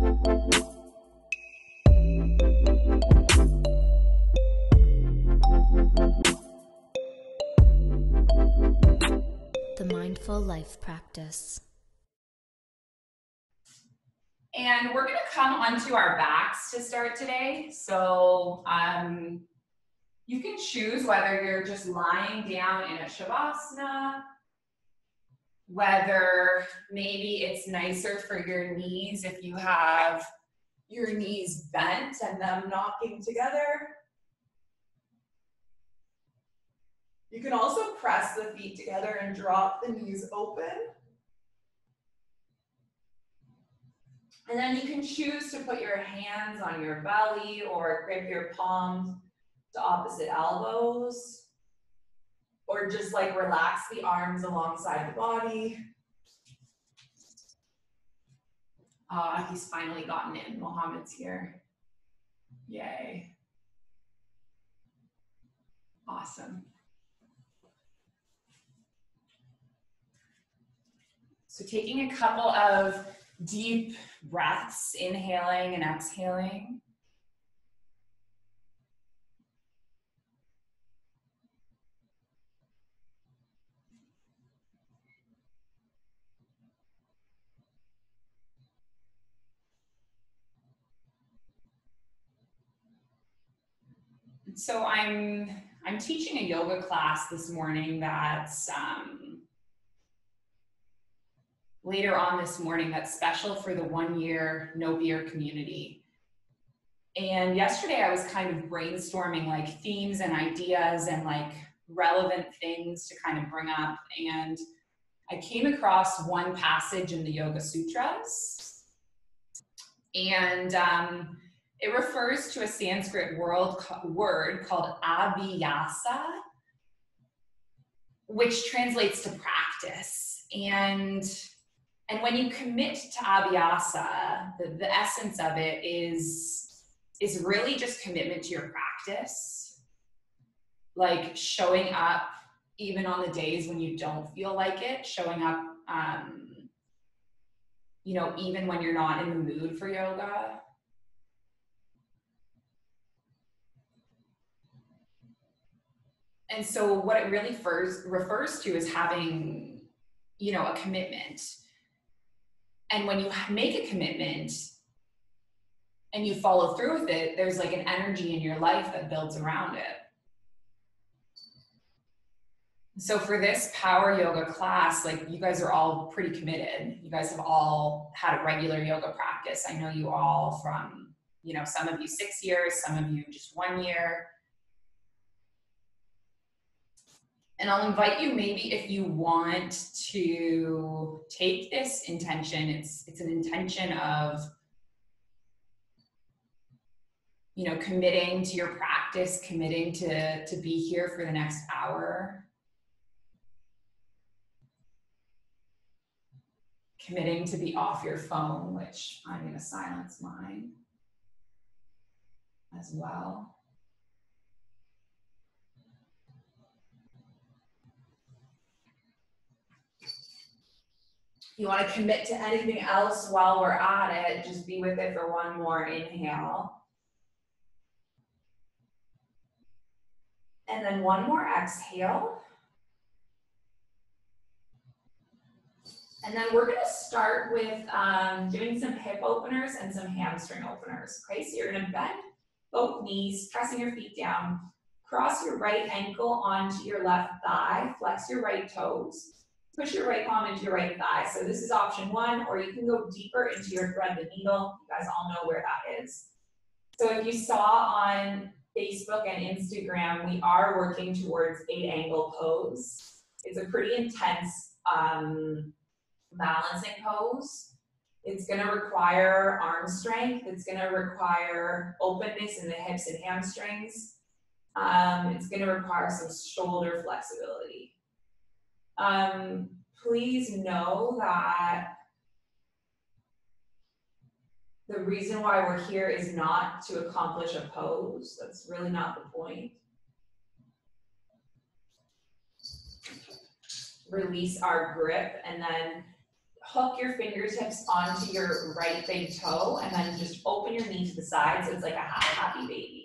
The Mindful Life Practice. And we're going to come onto our backs to start today. So um, you can choose whether you're just lying down in a Shavasana, whether maybe it's nicer for your knees if you have your knees bent and them knocking together. You can also press the feet together and drop the knees open. And then you can choose to put your hands on your belly or grip your palms to opposite elbows. Or just like relax the arms alongside the body. Ah, uh, he's finally gotten in. Mohammed's here. Yay. Awesome. So taking a couple of deep breaths, inhaling and exhaling. So I'm I'm teaching a yoga class this morning that's um, later on this morning that's special for the one year No Beer community. And yesterday I was kind of brainstorming like themes and ideas and like relevant things to kind of bring up. And I came across one passage in the Yoga Sutras. And um, it refers to a Sanskrit world, word called abhyasa, which translates to practice. And and when you commit to abhyasa, the, the essence of it is, is really just commitment to your practice. Like showing up even on the days when you don't feel like it, showing up, um, you know, even when you're not in the mood for yoga. And so, what it really first refers to is having, you know, a commitment and when you make a commitment and you follow through with it, there's like an energy in your life that builds around it. So for this power yoga class, like you guys are all pretty committed. You guys have all had a regular yoga practice. I know you all from, you know, some of you six years, some of you just one year. And I'll invite you maybe if you want to take this intention, it's it's an intention of you know, committing to your practice, committing to to be here for the next hour. Committing to be off your phone, which I'm going to silence mine as well. You want to commit to anything else while we're at it, just be with it for one more inhale. And then one more exhale. And then we're gonna start with um, doing some hip openers and some hamstring openers. Okay, so you're gonna bend both knees, pressing your feet down, cross your right ankle onto your left thigh, flex your right toes, push your right palm into your right thigh. So this is option one, or you can go deeper into your thread the needle. You guys all know where that is. So if you saw on Facebook and Instagram, we are working towards eight angle pose. It's a pretty intense um, balancing pose. It's going to require arm strength. It's going to require openness in the hips and hamstrings. Um, it's going to require some shoulder flexibility um, please know that the reason why we're here is not to accomplish a pose. That's really not the point. Release our grip and then hook your fingertips onto your right big toe and then just open your knee to the side so it's like a happy baby.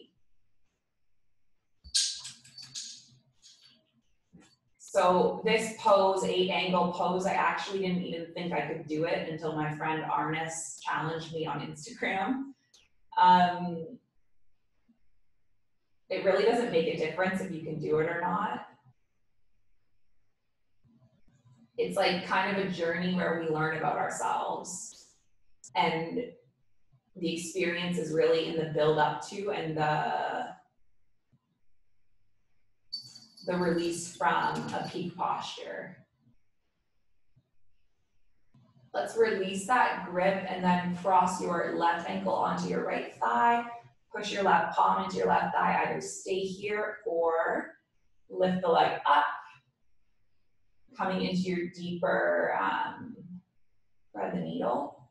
So this pose, eight angle pose, I actually didn't even think I could do it until my friend Arnis challenged me on Instagram. Um, it really doesn't make a difference if you can do it or not. It's like kind of a journey where we learn about ourselves. And the experience is really in the build up to and the the release from a peak posture. Let's release that grip and then cross your left ankle onto your right thigh. Push your left palm into your left thigh. Either stay here or lift the leg up, coming into your deeper um, thread the needle.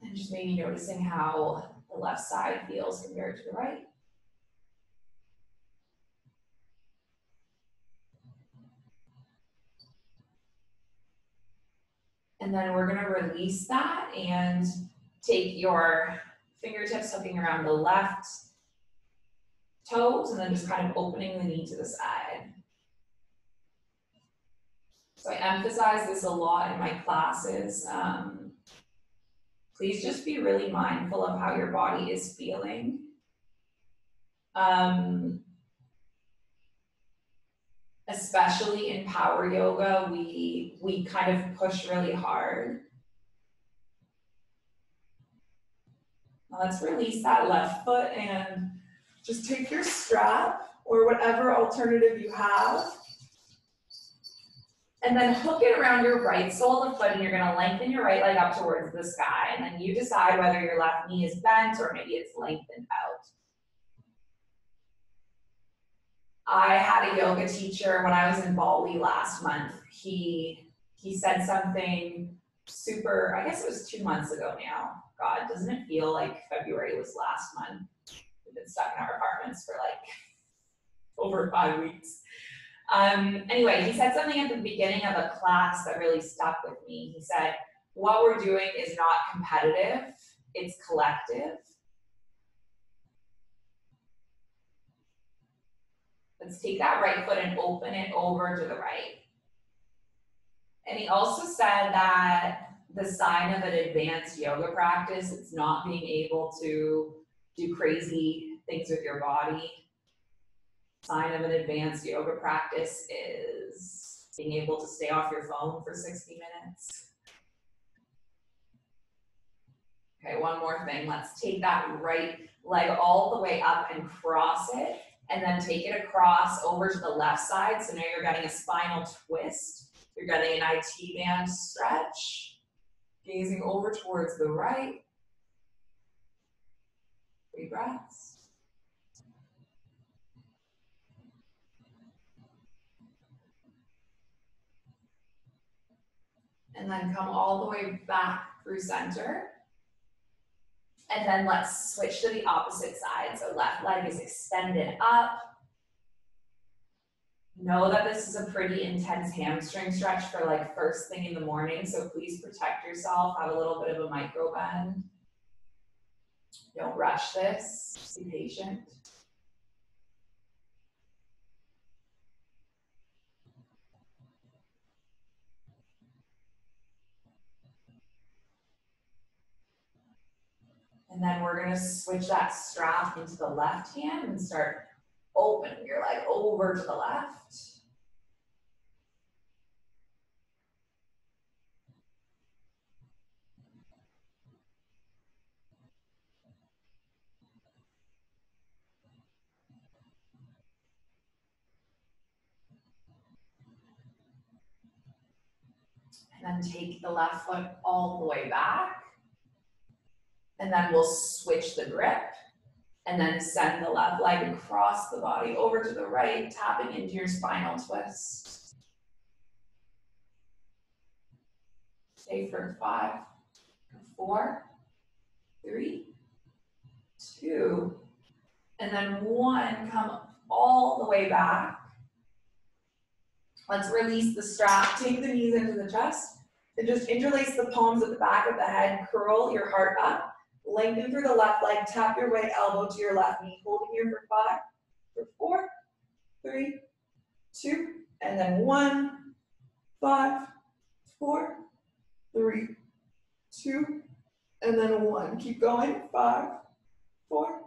And just maybe noticing how the left side feels compared to the right. And then we're gonna release that and take your fingertips hooking around the left toes and then just kind of opening the knee to the side. So I emphasize this a lot in my classes. Um, please just be really mindful of how your body is feeling. Um, especially in power yoga, we we kind of push really hard. Let's release that left foot and just take your strap or whatever alternative you have. And then hook it around your right sole of the foot and you're gonna lengthen your right leg up towards the sky. And then you decide whether your left knee is bent or maybe it's lengthened out. I had a yoga teacher when I was in Bali last month. He he said something super, I guess it was two months ago now. God, doesn't it feel like February was last month? We've been stuck in our apartments for like over five weeks. Um, anyway, he said something at the beginning of a class that really stuck with me. He said, What we're doing is not competitive, it's collective. Let's take that right foot and open it over to the right. And he also said that the sign of an advanced yoga practice, it's not being able to do crazy things with your body. Sign of an advanced yoga practice is being able to stay off your phone for 60 minutes. Okay, one more thing. Let's take that right leg all the way up and cross it and then take it across over to the left side. So now you're getting a spinal twist. You're getting an IT band stretch. Gazing over towards the right. Three breaths. And then come all the way back through center. And then let's switch to the opposite side. So left leg is extended up. Know that this is a pretty intense hamstring stretch for like first thing in the morning. So please protect yourself. Have a little bit of a micro bend. Don't rush this. Be patient. And then we're gonna switch that strap into the left hand and start opening your leg over to the left. And then take the left foot all the way back and then we'll switch the grip and then send the left leg across the body over to the right, tapping into your spinal twist. Stay for five, four, three, two, and then one, come all the way back. Let's release the strap, take the knees into the chest, and just interlace the palms at the back of the head, curl your heart up, lengthen through the left leg, tap your right elbow to your left knee, holding here for five, for four, three, two, and then one, five, four, three, two, and then one. Keep going, five, four,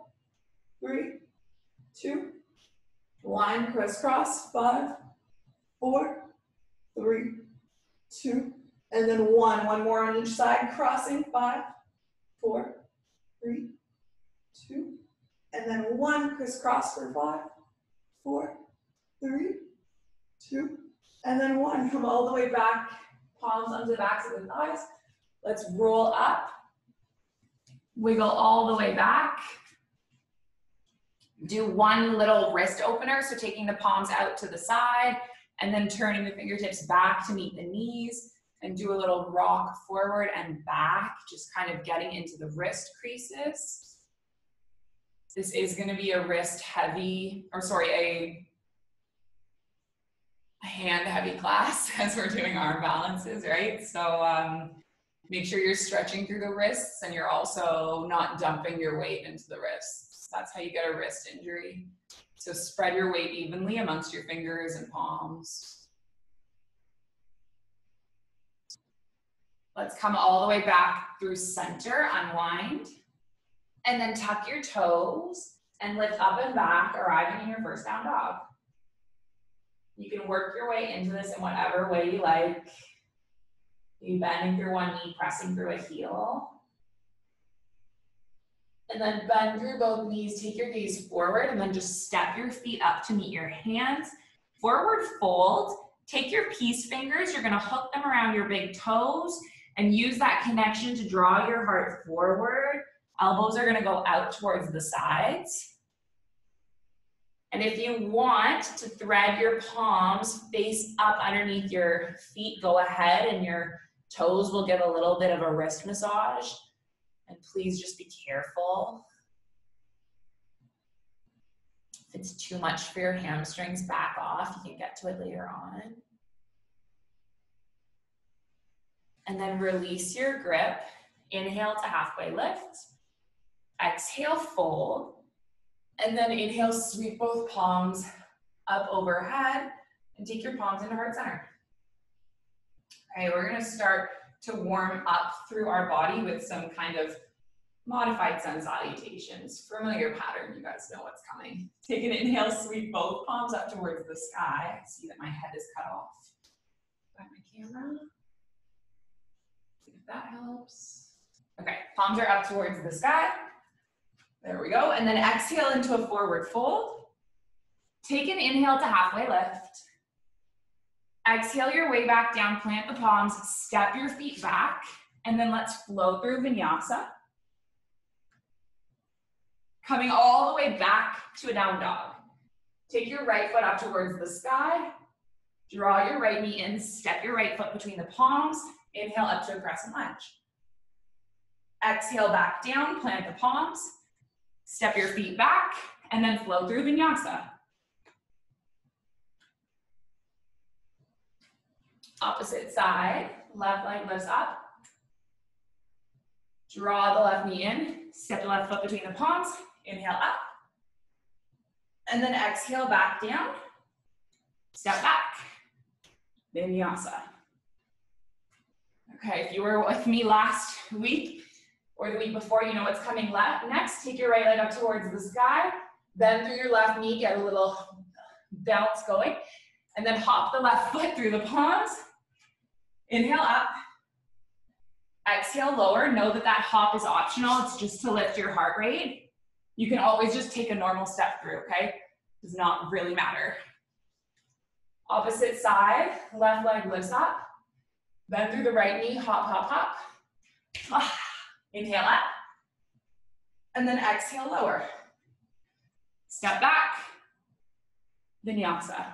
three, two, one. Crisscross, five, four, three, two, and then one. One more on each side, crossing, five, four, three, two, and then one. Crisscross for five, four, three, two, and then one. Come all the way back, palms onto the backs of the thighs. Let's roll up, wiggle all the way back. Do one little wrist opener, so taking the palms out to the side and then turning the fingertips back to meet the knees and do a little rock forward and back, just kind of getting into the wrist creases. This is gonna be a wrist heavy, or sorry, a hand heavy class as we're doing arm balances, right? So um, make sure you're stretching through the wrists and you're also not dumping your weight into the wrists. That's how you get a wrist injury. So spread your weight evenly amongst your fingers and palms. Let's come all the way back through center, unwind, and then tuck your toes and lift up and back, arriving in your first down dog. You can work your way into this in whatever way you like. You bending through one knee, pressing through a heel. And then bend through both knees, take your gaze forward, and then just step your feet up to meet your hands. Forward fold, take your peace fingers, you're gonna hook them around your big toes and use that connection to draw your heart forward. Elbows are gonna go out towards the sides. And if you want to thread your palms face up underneath your feet, go ahead and your toes will get a little bit of a wrist massage. And please just be careful. If it's too much for your hamstrings, back off. You can get to it later on. And then release your grip. Inhale to halfway lift. Exhale, fold. And then inhale, sweep both palms up overhead and take your palms into heart center. Okay, we're gonna start to warm up through our body with some kind of modified sun salutations. Familiar pattern, you guys know what's coming. Take an inhale, sweep both palms up towards the sky. I see that my head is cut off. Back my camera. If that helps. Okay, palms are up towards the sky. There we go. And then exhale into a forward fold. Take an inhale to halfway lift. Exhale your way back down, plant the palms, step your feet back, and then let's flow through vinyasa. Coming all the way back to a down dog. Take your right foot up towards the sky. Draw your right knee in, step your right foot between the palms. Inhale up to a crescent lunge. Exhale back down, plant the palms. Step your feet back and then flow through vinyasa. Opposite side, left leg lifts up. Draw the left knee in, step the left foot between the palms, inhale up. And then exhale back down, step back, vinyasa. Okay, if you were with me last week, or the week before, you know what's coming left. Next, take your right leg up towards the sky, bend through your left knee, get a little bounce going, and then hop the left foot through the palms. Inhale up, exhale lower. Know that that hop is optional. It's just to lift your heart rate. You can always just take a normal step through, okay? Does not really matter. Opposite side, left leg lifts up. Bend through the right knee, hop, hop, hop. Ah. Inhale up. And then exhale lower. Step back. Vinyasa.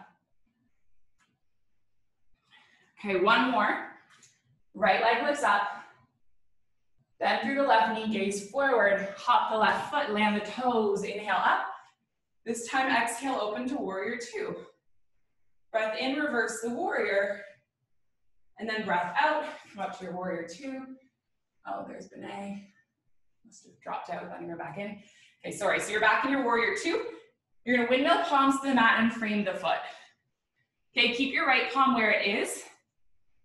Okay, one more. Right leg lifts up. Bend through the left knee, gaze forward, hop the left foot, land the toes, inhale up. This time exhale, open to warrior two. Breath in, reverse the warrior. And then breath out, come up to your warrior two. Oh, there's Benet. Must have dropped out, letting her back in. Okay, sorry, so you're back in your warrior two. You're gonna windmill palms to the mat and frame the foot. Okay, keep your right palm where it is.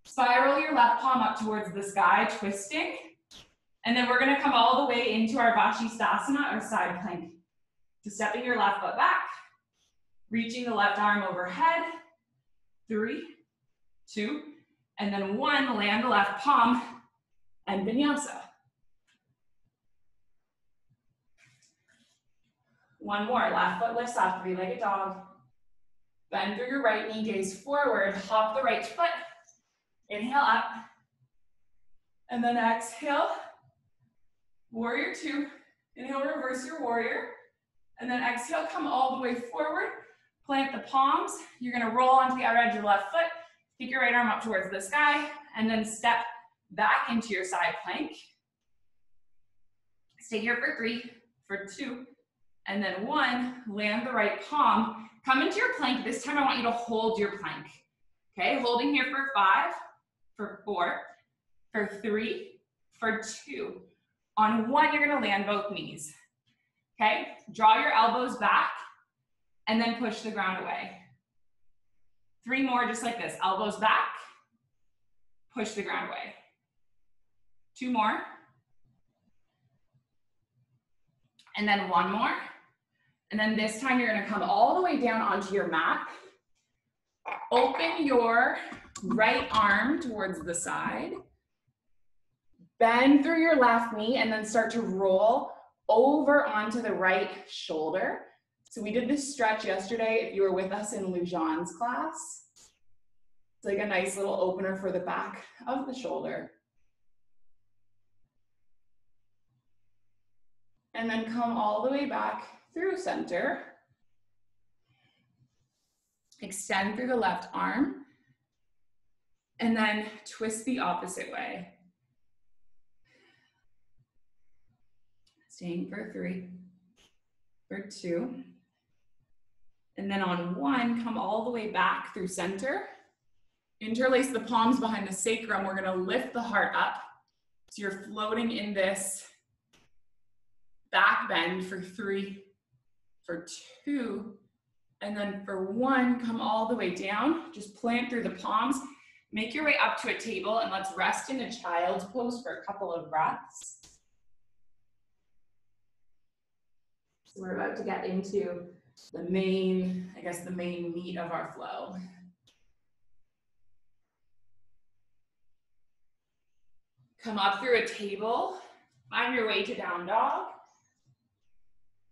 Spiral your left palm up towards the sky, twisting. And then we're gonna come all the way into our Vashisthasana or side plank. So stepping your left foot back, reaching the left arm overhead. Three, two, and then one, land the left palm and vinyasa. One more, left foot lifts up, three-legged dog. Bend through your right knee, gaze forward, hop the right foot. Inhale up. And then exhale, warrior two. Inhale, reverse your warrior. And then exhale, come all the way forward. Plant the palms. You're gonna roll onto the outer edge of your left foot. Your right arm up towards the sky. And then step back into your side plank. Stay here for three, for two, and then one, land the right palm. Come into your plank. This time I want you to hold your plank. Okay, holding here for five, for four, for three, for two. On one, you're gonna land both knees. Okay, draw your elbows back and then push the ground away. Three more just like this, elbows back, push the ground away. Two more. And then one more. And then this time you're gonna come all the way down onto your mat. Open your right arm towards the side. Bend through your left knee and then start to roll over onto the right shoulder. So we did this stretch yesterday if you were with us in Lujan's class. It's like a nice little opener for the back of the shoulder. And then come all the way back through center. Extend through the left arm. And then twist the opposite way. Staying for three, for two. And then on one, come all the way back through center. Interlace the palms behind the sacrum. We're gonna lift the heart up. So you're floating in this back bend for three, for two, and then for one, come all the way down. Just plant through the palms. Make your way up to a table and let's rest in a child's pose for a couple of breaths. So we're about to get into the main, I guess the main meat of our flow. Come up through a table, find your way to down dog.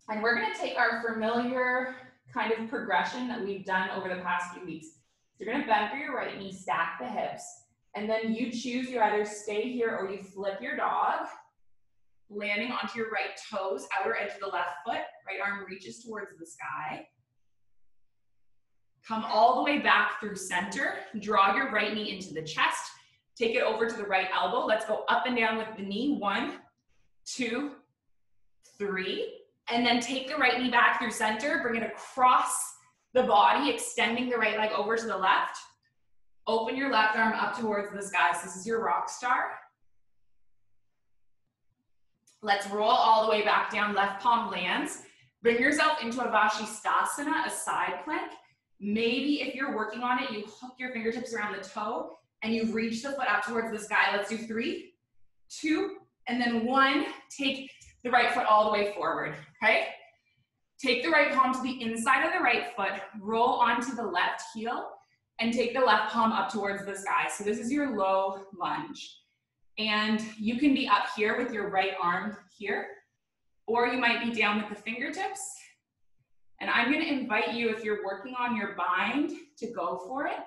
And we're gonna take our familiar kind of progression that we've done over the past few weeks. So you're gonna bend through your right knee, stack the hips, and then you choose, you either stay here or you flip your dog, landing onto your right toes, outer edge of the left foot, right arm reaches towards the sky. Come all the way back through center, draw your right knee into the chest, take it over to the right elbow. Let's go up and down with the knee, one, two, three, and then take the right knee back through center, bring it across the body, extending the right leg over to the left. Open your left arm up towards the sky. So this is your rock star. Let's roll all the way back down, left palm lands. Bring yourself into a Vashisthasana, a side plank. Maybe if you're working on it, you hook your fingertips around the toe and you reach the foot up towards the sky. Let's do three, two, and then one. Take the right foot all the way forward, okay? Take the right palm to the inside of the right foot, roll onto the left heel, and take the left palm up towards the sky. So this is your low lunge. And you can be up here with your right arm here, or you might be down with the fingertips. And I'm gonna invite you, if you're working on your bind, to go for it,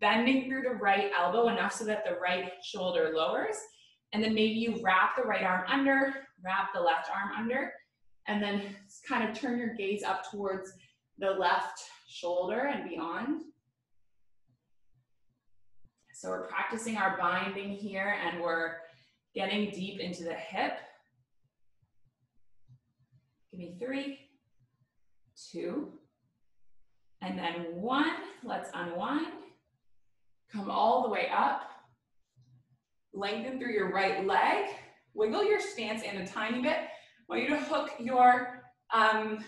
bending through the right elbow enough so that the right shoulder lowers. And then maybe you wrap the right arm under, wrap the left arm under, and then kind of turn your gaze up towards the left shoulder and beyond. So we're practicing our binding here and we're getting deep into the hip. Give me three, two, and then one. let's unwind. Come all the way up. Lengthen through your right leg. Wiggle your stance in a tiny bit. I want you to hook your, um,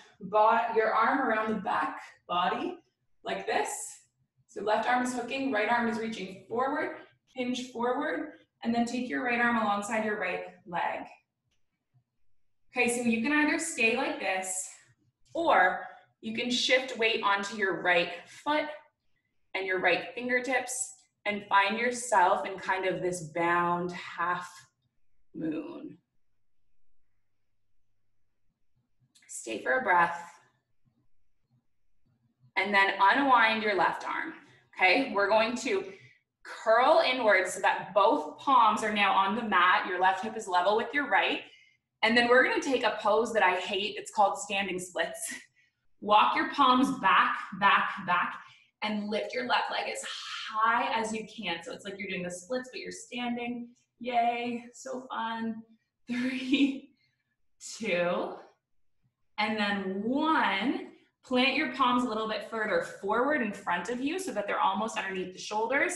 your arm around the back body like this. So left arm is hooking, right arm is reaching forward, hinge forward, and then take your right arm alongside your right leg. Okay, so you can either stay like this, or you can shift weight onto your right foot and your right fingertips and find yourself in kind of this bound half moon. Stay for a breath. And then unwind your left arm. Okay, we're going to curl inwards so that both palms are now on the mat. Your left hip is level with your right. And then we're gonna take a pose that I hate. It's called standing splits. Walk your palms back, back, back, and lift your left leg as high as you can. So it's like you're doing the splits, but you're standing. Yay, so fun. Three, two, and then one. Plant your palms a little bit further forward in front of you so that they're almost underneath the shoulders.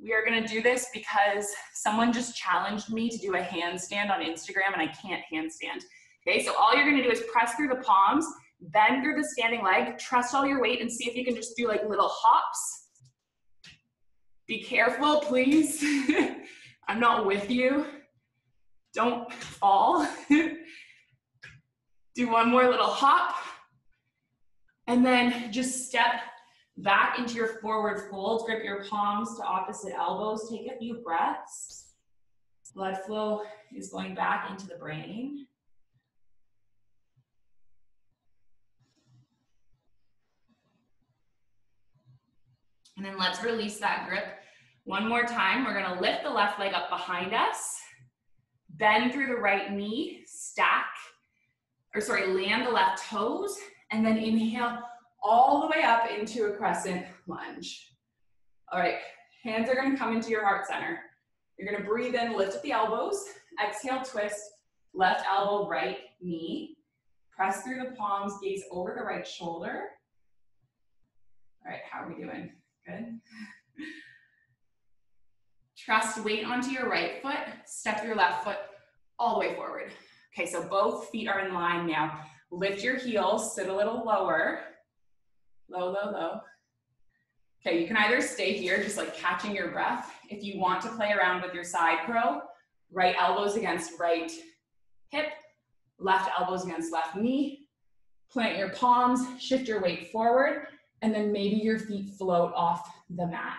We are gonna do this because someone just challenged me to do a handstand on Instagram and I can't handstand. Okay, so all you're gonna do is press through the palms, bend through the standing leg, trust all your weight and see if you can just do like little hops. Be careful, please. I'm not with you. Don't fall. do one more little hop. And then just step back into your forward fold. Grip your palms to opposite elbows. Take a few breaths. Blood flow is going back into the brain. And then let's release that grip one more time. We're gonna lift the left leg up behind us, bend through the right knee, stack, or sorry, land the left toes, and then inhale all the way up into a crescent lunge. All right, hands are gonna come into your heart center. You're gonna breathe in, lift at the elbows, exhale, twist, left elbow, right knee. Press through the palms, gaze over the right shoulder. All right, how are we doing? Good. Trust weight onto your right foot, step your left foot all the way forward. Okay, so both feet are in line now. Lift your heels, sit a little lower. Low, low, low. Okay, you can either stay here, just like catching your breath. If you want to play around with your side crow, right elbows against right hip, left elbows against left knee. Plant your palms, shift your weight forward, and then maybe your feet float off the mat.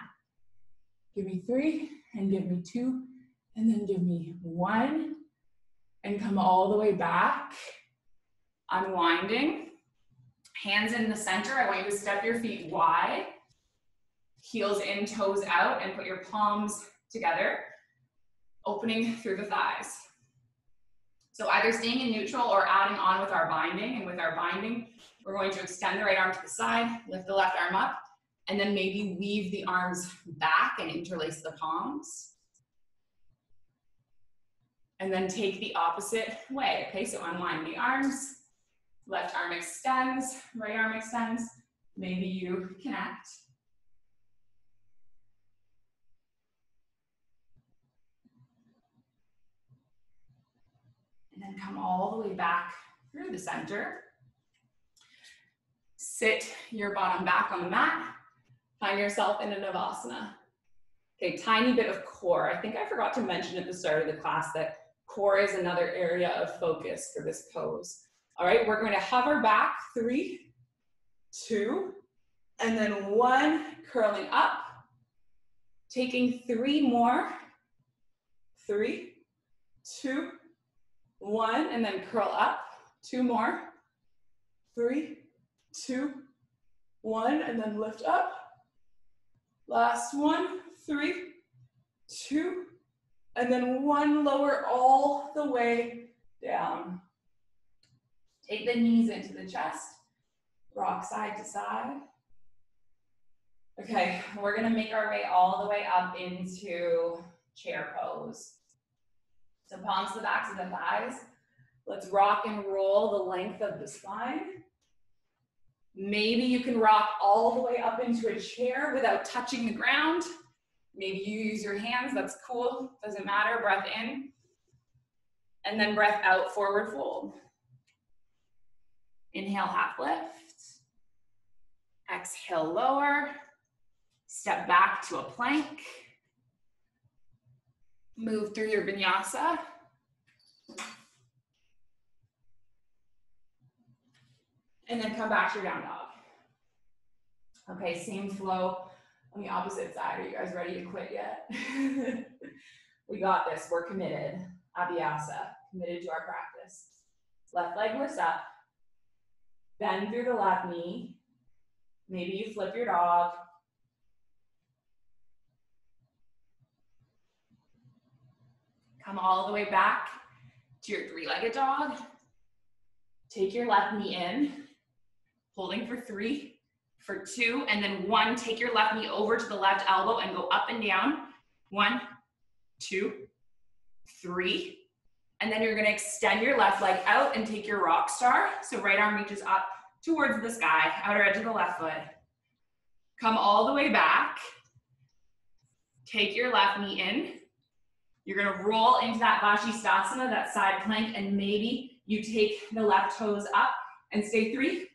Give me three, and give me two, and then give me one, and come all the way back. Unwinding. Hands in the center. I want you to step your feet wide. Heels in, toes out, and put your palms together, opening through the thighs. So either staying in neutral or adding on with our binding. And with our binding, we're going to extend the right arm to the side, lift the left arm up, and then maybe weave the arms back and interlace the palms. And then take the opposite way, okay? So unwind the arms, left arm extends, right arm extends. Maybe you connect. And then come all the way back through the center. Sit your bottom back on the mat. Find yourself in a Navasana. Okay, tiny bit of core. I think I forgot to mention at the start of the class that core is another area of focus for this pose. All right, we're going to hover back, three, two, and then one, curling up, taking three more, three, two, one, and then curl up, two more, three, two, one, and then lift up. Last one, three, two, and then one lower all the way down. Take the knees into the chest, rock side to side. Okay, we're gonna make our way all the way up into chair pose. So palms to the backs of the thighs. Let's rock and roll the length of the spine. Maybe you can rock all the way up into a chair without touching the ground. Maybe you use your hands, that's cool, doesn't matter. Breath in. And then breath out, forward fold. Inhale, half lift. Exhale, lower. Step back to a plank. Move through your vinyasa. And then come back to your down dog. Okay, same flow on the opposite side. Are you guys ready to quit yet? we got this, we're committed. Abhyasa, committed to our practice. Left leg lifts up. Bend through the left knee. Maybe you flip your dog. Come all the way back to your three-legged dog. Take your left knee in, holding for three, for two, and then one, take your left knee over to the left elbow and go up and down. One, two, three. And then you're gonna extend your left leg out and take your rock star. So right arm reaches up towards the sky, outer edge of the left foot. Come all the way back. Take your left knee in. You're gonna roll into that Vashisthasana, that side plank, and maybe you take the left toes up and stay three,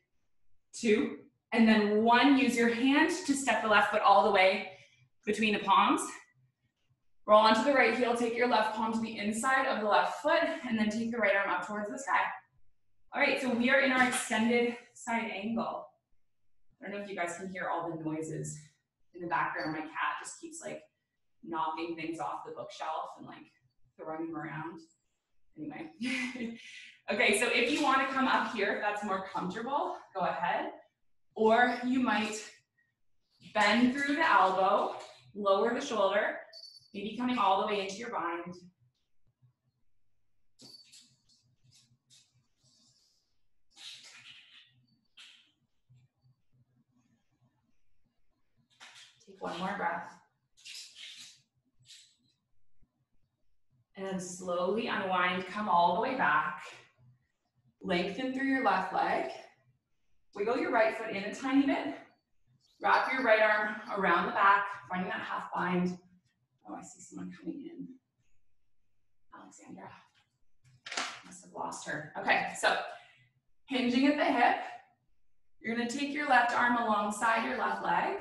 two, and then one, use your hand to step the left foot all the way between the palms. Roll onto the right heel, take your left palm to the inside of the left foot, and then take the right arm up towards the sky. All right, so we are in our extended side angle. I don't know if you guys can hear all the noises in the background. My cat just keeps like knocking things off the bookshelf and like throwing them around. Anyway. okay, so if you want to come up here, if that's more comfortable, go ahead. Or you might bend through the elbow, lower the shoulder, maybe coming all the way into your bind. Take one more breath. And then slowly unwind, come all the way back. Lengthen through your left leg. Wiggle your right foot in a tiny bit. Wrap your right arm around the back, finding that half bind. Oh, I see someone coming in. Alexandra. Must have lost her. Okay, so hinging at the hip. You're gonna take your left arm alongside your left leg.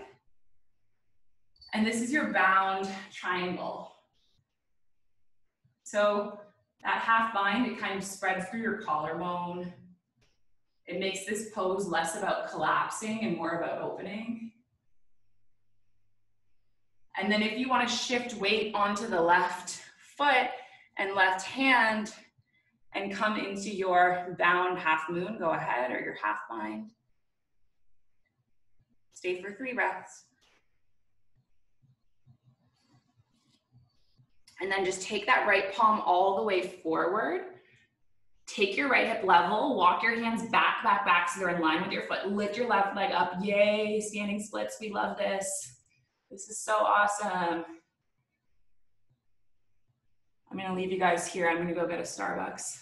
And this is your bound triangle. So that half bind, it kind of spreads through your collarbone, it makes this pose less about collapsing and more about opening. And then if you wanna shift weight onto the left foot and left hand and come into your bound half moon, go ahead, or your half bind. Stay for three breaths. And then just take that right palm all the way forward Take your right hip level, walk your hands back, back, back so they're in line with your foot. Lift your left leg up. Yay, standing splits. We love this. This is so awesome. I'm gonna leave you guys here. I'm gonna go get a Starbucks.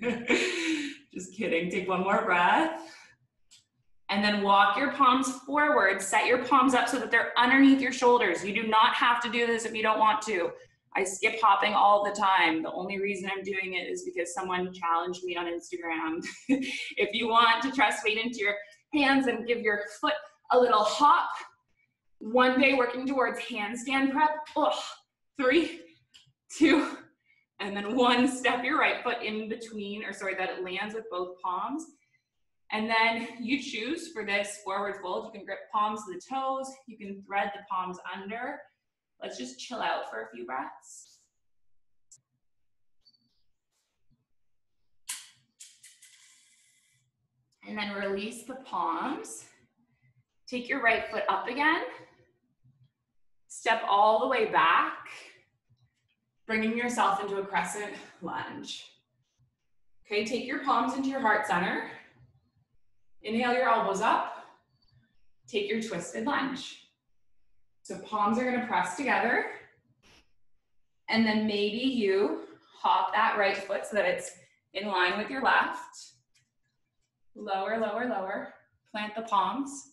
Just kidding. Take one more breath. And then walk your palms forward. Set your palms up so that they're underneath your shoulders. You do not have to do this if you don't want to. I skip hopping all the time. The only reason I'm doing it is because someone challenged me on Instagram. if you want to trust weight into your hands and give your foot a little hop, one day working towards handstand prep, oh, three, two, and then one, step your right foot in between, or sorry, that it lands with both palms. And then you choose for this forward fold, you can grip palms to the toes, you can thread the palms under, Let's just chill out for a few breaths. And then release the palms. Take your right foot up again. Step all the way back, bringing yourself into a crescent lunge. Okay, take your palms into your heart center. Inhale your elbows up. Take your twisted lunge. So palms are gonna press together. And then maybe you hop that right foot so that it's in line with your left. Lower, lower, lower. plant the palms,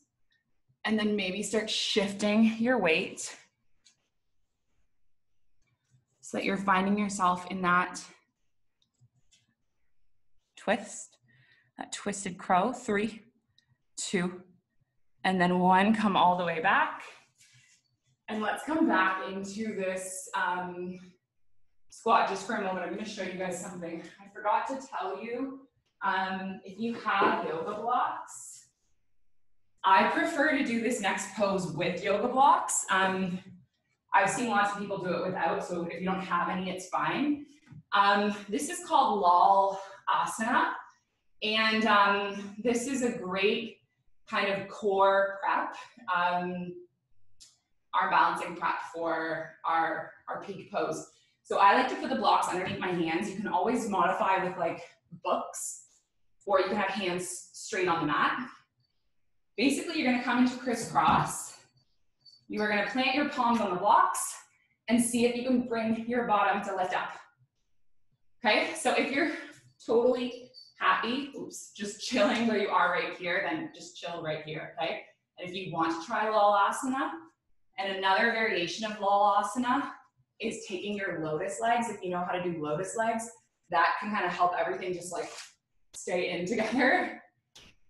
and then maybe start shifting your weight so that you're finding yourself in that twist, that twisted crow. Three, two, and then one. Come all the way back. And let's come back into this um, squat just for a moment. I'm going to show you guys something. I forgot to tell you um, if you have yoga blocks, I prefer to do this next pose with yoga blocks. Um, I've seen lots of people do it without, so if you don't have any, it's fine. Um, this is called Lal Asana, and um, this is a great kind of core prep, um, our balancing prep for our, our peak pose. So I like to put the blocks underneath my hands. You can always modify with like books or you can have hands straight on the mat. Basically, you're gonna come into crisscross. You are gonna plant your palms on the blocks and see if you can bring your bottom to lift up. Okay, so if you're totally happy, oops, just chilling where you are right here, then just chill right here, okay? And if you want to try Lolasana, and another variation of Lolasana is taking your lotus legs. If you know how to do lotus legs, that can kind of help everything just like stay in together.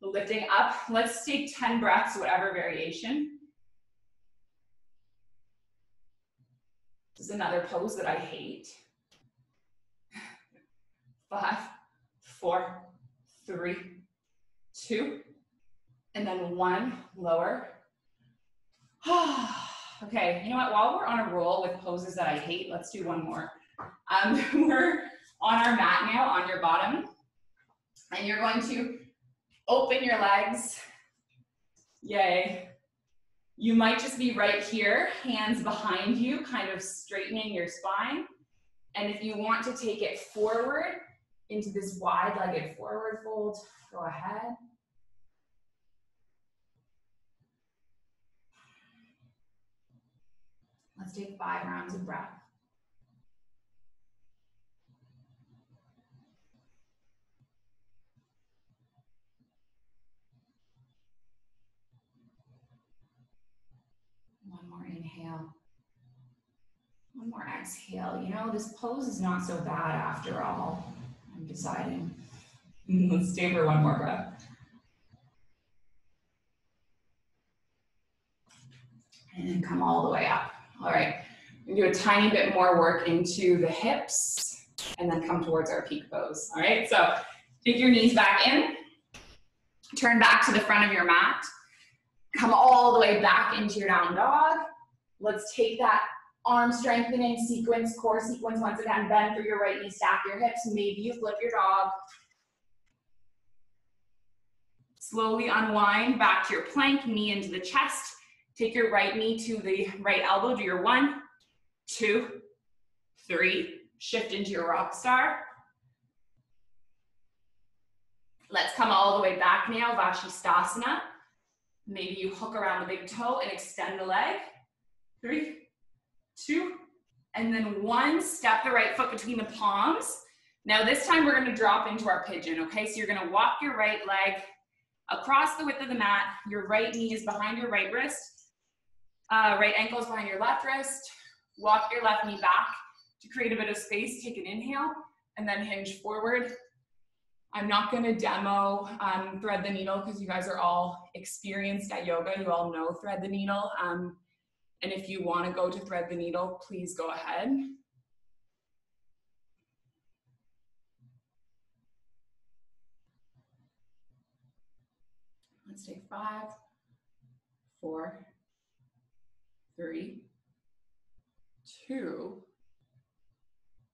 Lifting up. Let's take 10 breaths, whatever variation. This is another pose that I hate. Five, four, three, two, and then one, lower. Ah. Okay, you know what? While we're on a roll with poses that I hate, let's do one more. Um, we're on our mat now, on your bottom. And you're going to open your legs. Yay. You might just be right here, hands behind you, kind of straightening your spine. And if you want to take it forward into this wide-legged forward fold, go ahead. Let's take five rounds of breath. One more inhale. One more exhale. You know, this pose is not so bad after all. I'm deciding. Let's stay for one more breath. And then come all the way up. All right. We do a tiny bit more work into the hips and then come towards our peak pose. All right. So take your knees back in. Turn back to the front of your mat. Come all the way back into your down dog. Let's take that arm strengthening sequence, core sequence once again. Bend through your right knee, stack your hips. Maybe you flip your dog. Slowly unwind back to your plank, knee into the chest. Take your right knee to the right elbow. Do your one, two, three. Shift into your rock star. Let's come all the way back now, Vashisthasana. Maybe you hook around the big toe and extend the leg three, two, and then one, step the right foot between the palms. Now this time we're gonna drop into our pigeon, okay? So you're gonna walk your right leg across the width of the mat. Your right knee is behind your right wrist. Uh, right ankle is behind your left wrist. Walk your left knee back to create a bit of space. Take an inhale and then hinge forward. I'm not gonna demo um, thread the needle because you guys are all experienced at yoga. You all know thread the needle. Um, and if you want to go to thread the needle, please go ahead. Let's take five, four, three, two,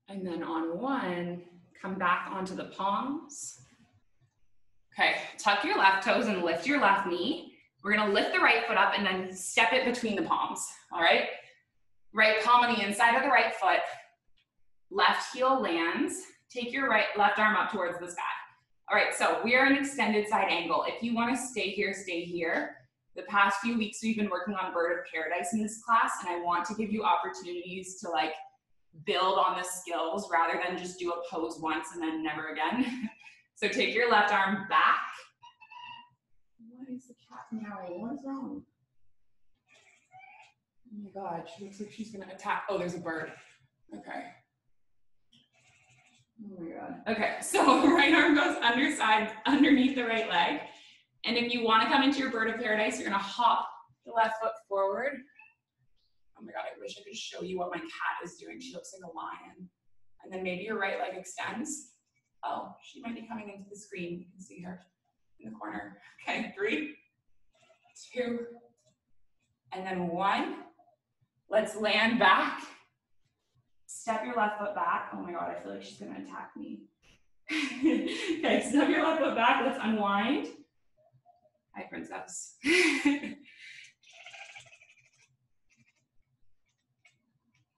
and then on one, come back onto the palms. Okay, tuck your left toes and lift your left knee. We're gonna lift the right foot up and then step it between the palms, all right? Right palm on the inside of the right foot. Left heel lands. Take your right left arm up towards the sky. All right, so we are an extended side angle. If you wanna stay here, stay here. The past few weeks we've been working on bird of paradise in this class and I want to give you opportunities to like build on the skills rather than just do a pose once and then never again. so take your left arm back is the cat meowing? What is wrong? Oh my god, she looks like she's gonna attack. Oh, there's a bird. Okay. Oh my god. Okay, so right arm goes underside, underneath the right leg. And if you want to come into your bird of paradise, you're gonna hop the left foot forward. Oh my god, I wish I could show you what my cat is doing. She looks like a lion. And then maybe your right leg extends. Oh, she might be coming into the screen. You can see her in the corner. Okay, three, two, and then one. Let's land back. Step your left foot back. Oh my God, I feel like she's gonna attack me. okay, step your left foot back. Let's unwind. Hi, princess.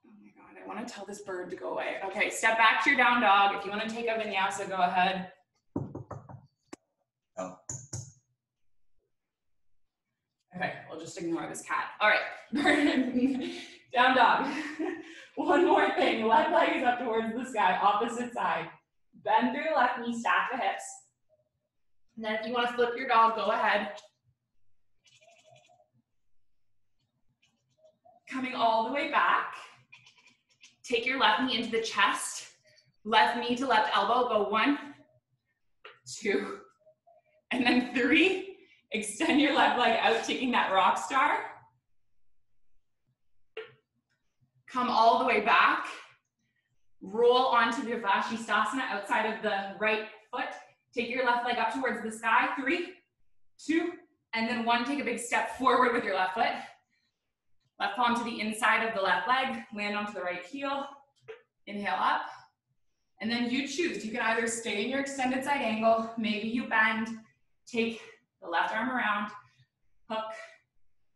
Oh my God, I want to tell this bird to go away. Okay, step back to your down dog. If you want to take a vinyasa, go ahead. Oh. Okay, we'll just ignore this cat. All right, down dog. One more thing, left leg is up towards the sky, opposite side. Bend through your left knee, stack the hips. And then if you want to flip your dog, go ahead. Coming all the way back. Take your left knee into the chest. Left knee to left elbow, go one, two, and then three. Extend your left leg out, taking that rock star. Come all the way back. Roll onto the Vashisthasana outside of the right foot. Take your left leg up towards the sky. Three, two, and then one. Take a big step forward with your left foot. Left palm to the inside of the left leg. Land onto the right heel. Inhale up. And then you choose. You can either stay in your extended side angle. Maybe you bend. Take the left arm around. Hook.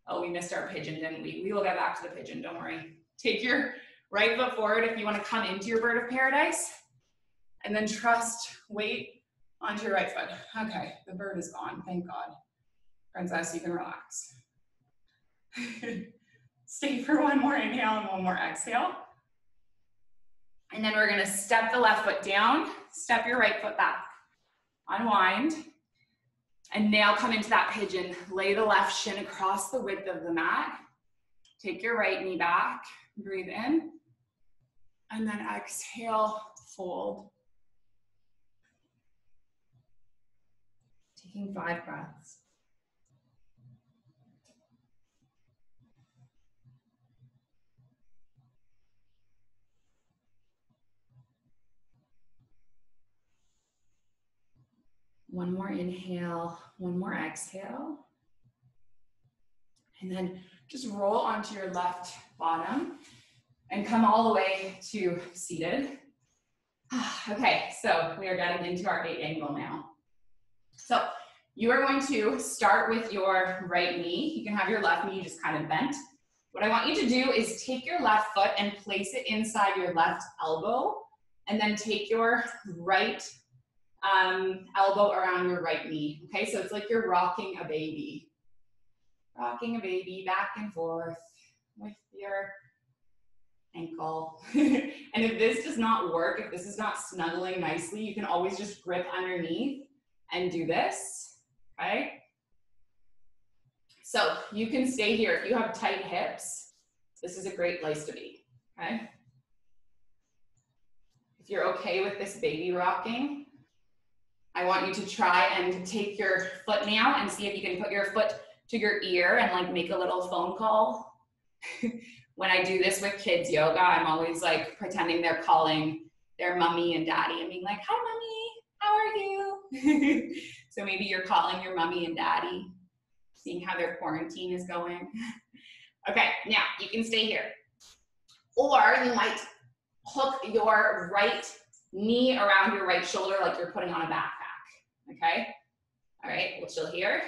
Oh, we missed our pigeon, didn't we? We will get back to the pigeon. Don't worry. Take your right foot forward if you want to come into your bird of paradise. And then trust, weight onto your right foot. Okay, the bird is gone. Thank God. Princess, you can relax. Stay for one more inhale and one more exhale. And then we're gonna step the left foot down, step your right foot back. Unwind. And now come into that pigeon. Lay the left shin across the width of the mat. Take your right knee back. Breathe in. And then exhale, fold. Taking five breaths. One more inhale, one more exhale. And then just roll onto your left bottom and come all the way to seated. Ah, okay, so we are getting into our eight angle now. So you are going to start with your right knee. You can have your left knee just kind of bent. What I want you to do is take your left foot and place it inside your left elbow, and then take your right um, elbow around your right knee. Okay, so it's like you're rocking a baby. Rocking a baby back and forth with your ankle. and if this does not work, if this is not snuggling nicely, you can always just grip underneath and do this, okay? So you can stay here. If you have tight hips, this is a great place to be, okay? If you're okay with this baby rocking, I want you to try and take your foot now and see if you can put your foot to your ear and like make a little phone call. when I do this with kids yoga, I'm always like pretending they're calling their mommy and daddy and being like, hi, mommy, how are you? so maybe you're calling your mommy and daddy, seeing how their quarantine is going. okay, now you can stay here. Or you might hook your right knee around your right shoulder like you're putting on a backpack, okay? All right, we'll chill here.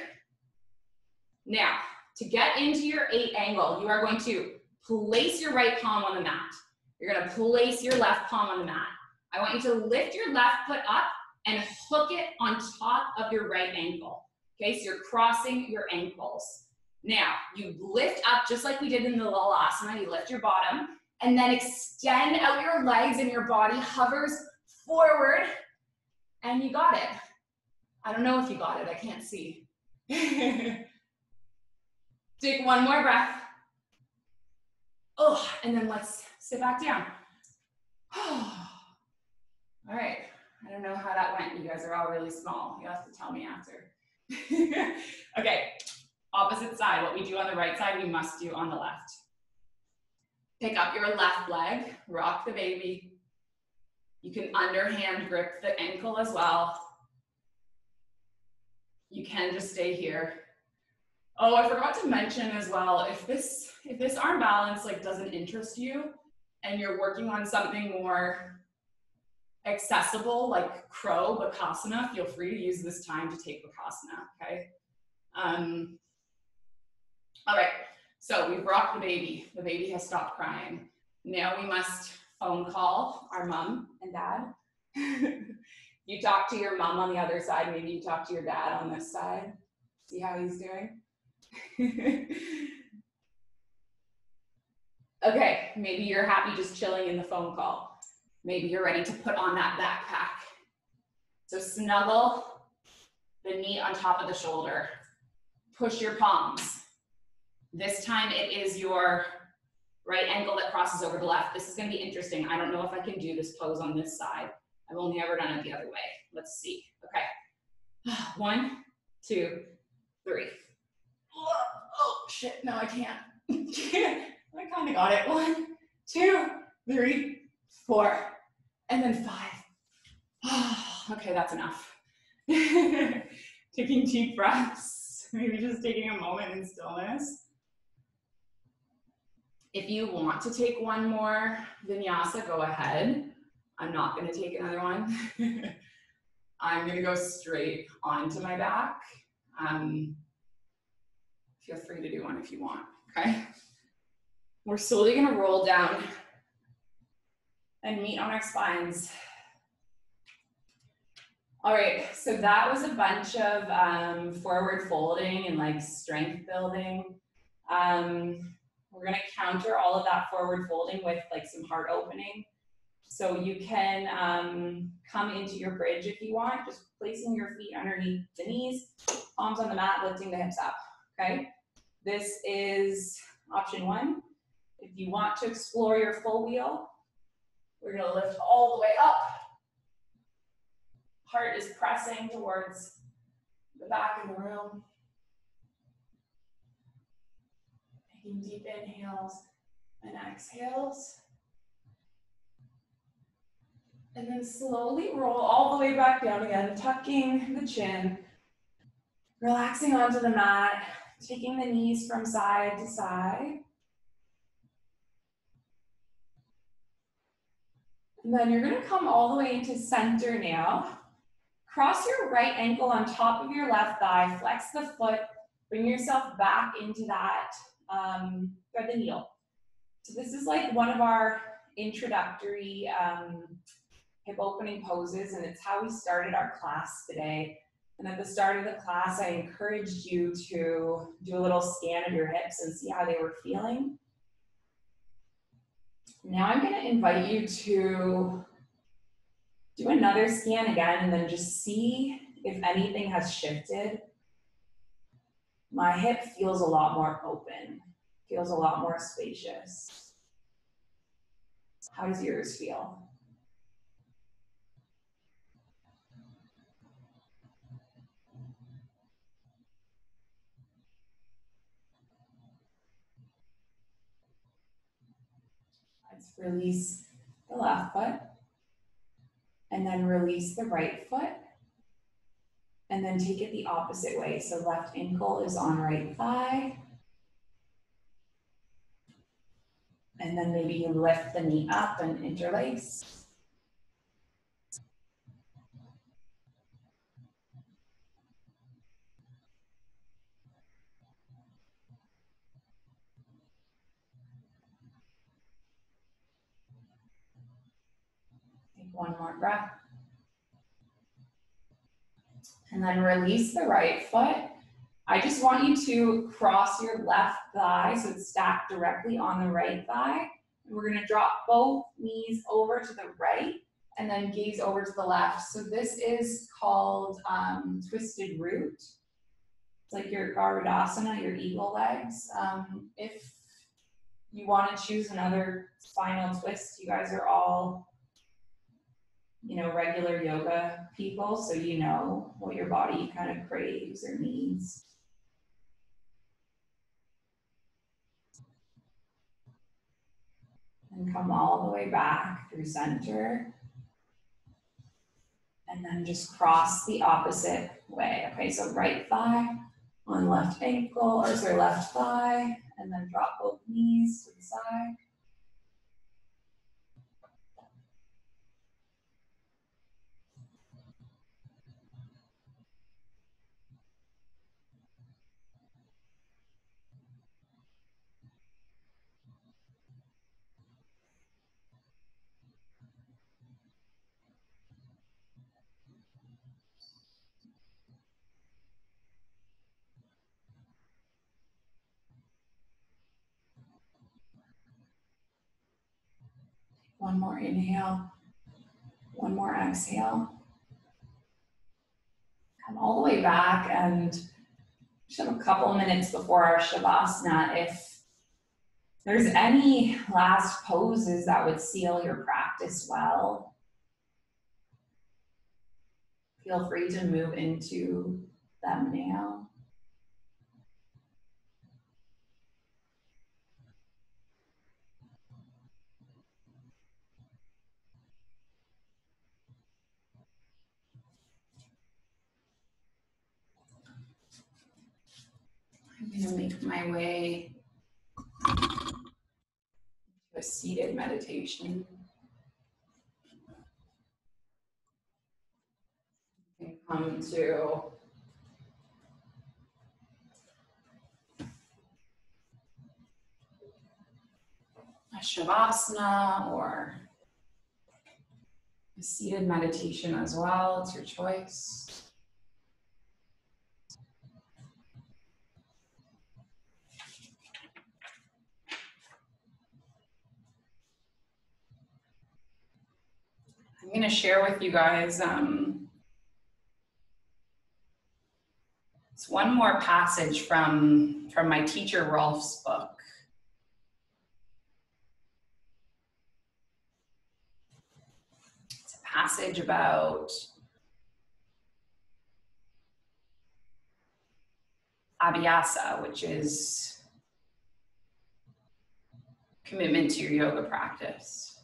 Now, to get into your eight angle, you are going to place your right palm on the mat. You're gonna place your left palm on the mat. I want you to lift your left foot up and hook it on top of your right ankle. Okay, so you're crossing your ankles. Now, you lift up just like we did in the Lolasana, you lift your bottom, and then extend out your legs and your body hovers forward, and you got it. I don't know if you got it, I can't see. Take one more breath. Oh, and then let's sit back down. all right. I don't know how that went. You guys are all really small. You'll have to tell me after. okay, opposite side. What we do on the right side, we must do on the left. Pick up your left leg, rock the baby. You can underhand grip the ankle as well. You can just stay here. Oh, I forgot to mention as well, if this if this arm balance like doesn't interest you and you're working on something more accessible like crow bakasana, feel free to use this time to take bakasana, okay? Um, all right, so we've rocked the baby. The baby has stopped crying. Now we must phone call our mom and dad. you talk to your mom on the other side, maybe you talk to your dad on this side. See how he's doing? okay, maybe you're happy just chilling in the phone call. Maybe you're ready to put on that backpack. So snuggle the knee on top of the shoulder. Push your palms. This time it is your right ankle that crosses over the left. This is gonna be interesting. I don't know if I can do this pose on this side. I've only ever done it the other way. Let's see. Okay. One, two, three. Oh, shit, no, I can't. I kind of got it. One, two, three, four, and then five. okay, that's enough. taking deep breaths, maybe just taking a moment in stillness. If you want to take one more vinyasa, go ahead. I'm not gonna take another one. I'm gonna go straight onto my back. Um, feel free to do one if you want, okay? We're slowly gonna roll down and meet on our spines. All right, so that was a bunch of um, forward folding and like strength building. Um, we're gonna counter all of that forward folding with like some heart opening. So you can um, come into your bridge if you want, just placing your feet underneath the knees, palms on the mat, lifting the hips up, okay? This is option one. If you want to explore your full wheel, we're gonna lift all the way up. Heart is pressing towards the back of the room. Taking deep inhales and exhales. And then slowly roll all the way back down again, tucking the chin, relaxing onto the mat, taking the knees from side to side. And then you're gonna come all the way into center now. Cross your right ankle on top of your left thigh, flex the foot, bring yourself back into that um, thread the needle. So this is like one of our introductory um, hip opening poses, and it's how we started our class today. And at the start of the class, I encouraged you to do a little scan of your hips and see how they were feeling. Now I'm gonna invite you to do another scan again and then just see if anything has shifted. My hip feels a lot more open, feels a lot more spacious. How does yours feel? Let's release the left foot and then release the right foot. And then take it the opposite way. So left ankle is on right thigh. And then maybe you lift the knee up and interlace. Breath. And then release the right foot. I just want you to cross your left thigh so it's stacked directly on the right thigh. And we're gonna drop both knees over to the right and then gaze over to the left. So this is called um, twisted root. It's like your Garudasana, your eagle legs. Um, if you want to choose another spinal twist, you guys are all, you know, regular yoga people, so you know what your body kind of craves or needs. And come all the way back through center. And then just cross the opposite way. Okay, so right thigh on left ankle, or sorry, left thigh, and then drop both knees to the side. One more inhale. One more exhale. Come all the way back and just a couple minutes before our Shavasana. If there's any last poses that would seal your practice well, feel free to move into them now. I'm going to make my way to a seated meditation. Can come to a Shavasana or a seated meditation as well. It's your choice. I'm going to share with you guys um, it's one more passage from from my teacher Rolf's book. It's a passage about abhyasa, which is commitment to your yoga practice.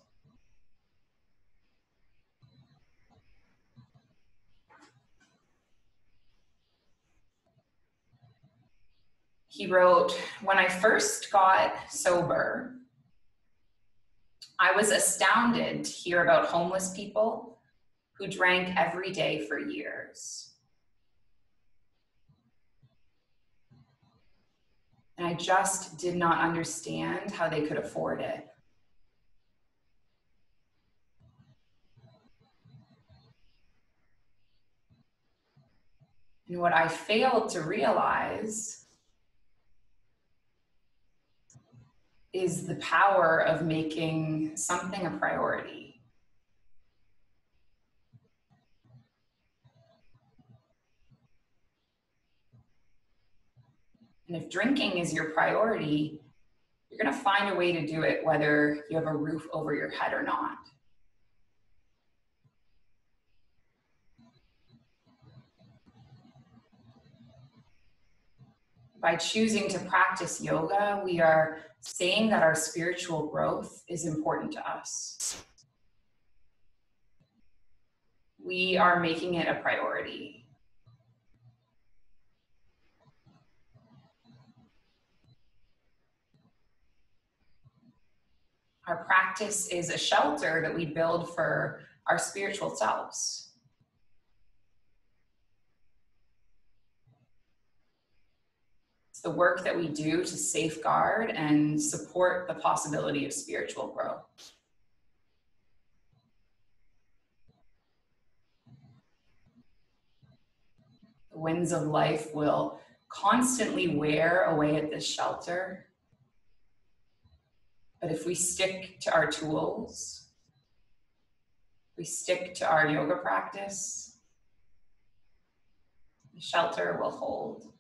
He wrote, When I first got sober, I was astounded to hear about homeless people who drank every day for years. And I just did not understand how they could afford it. And what I failed to realize is the power of making something a priority. And if drinking is your priority, you're going to find a way to do it whether you have a roof over your head or not. By choosing to practice yoga, we are saying that our spiritual growth is important to us. We are making it a priority. Our practice is a shelter that we build for our spiritual selves. It's the work that we do to safeguard and support the possibility of spiritual growth. The winds of life will constantly wear away at this shelter. But if we stick to our tools, we stick to our yoga practice, the shelter will hold.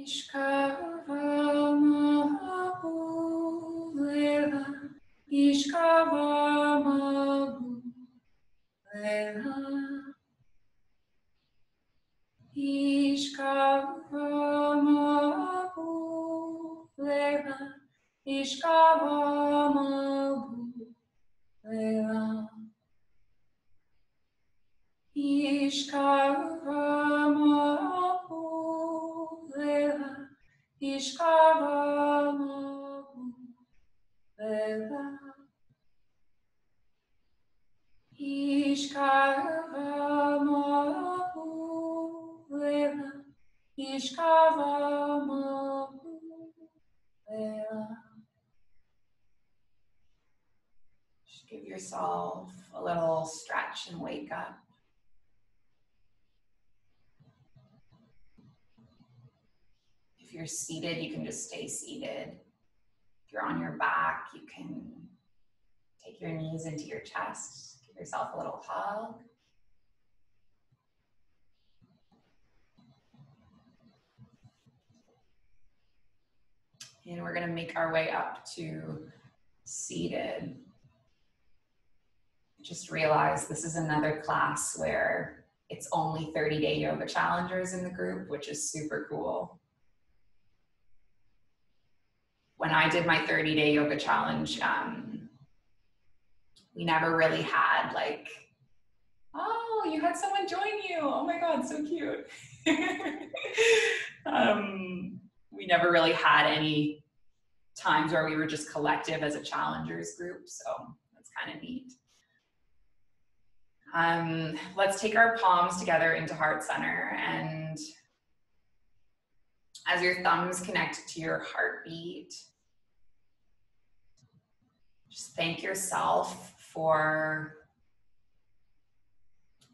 Ishkavamabulela, Ishkavamabulela, yourself a little stretch and wake up. If you're seated, you can just stay seated. If you're on your back, you can take your knees into your chest, give yourself a little hug. And we're going to make our way up to seated. Just realize this is another class where it's only 30 day yoga challengers in the group, which is super cool. When I did my 30 day yoga challenge, um, we never really had like, oh, you had someone join you. Oh my God, so cute. um, we never really had any times where we were just collective as a challengers group. So that's kind of neat. Um, let's take our palms together into heart center and as your thumbs connect to your heartbeat, just thank yourself for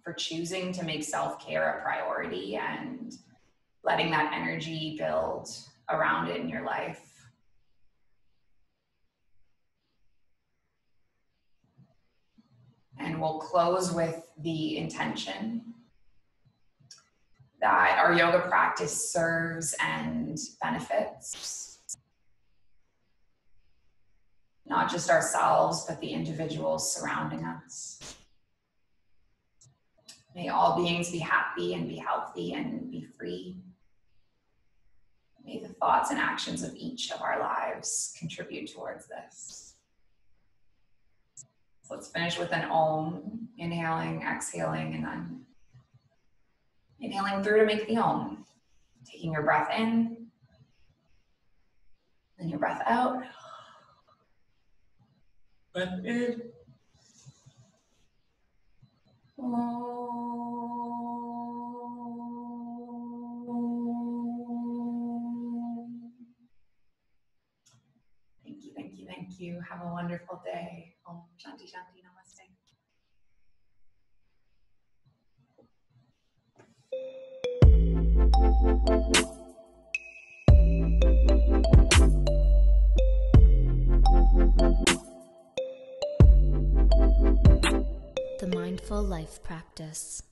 for choosing to make self-care a priority and letting that energy build around it in your life. And we'll close with the intention that our yoga practice serves and benefits not just ourselves, but the individuals surrounding us. May all beings be happy and be healthy and be free. May the thoughts and actions of each of our lives contribute towards this. So let's finish with an om, inhaling, exhaling, and then inhaling through to make the om. Taking your breath in, then your breath out. Breath in. Thank you. Have a wonderful day. Om Shanti Shanti Namaste. The Mindful Life Practice.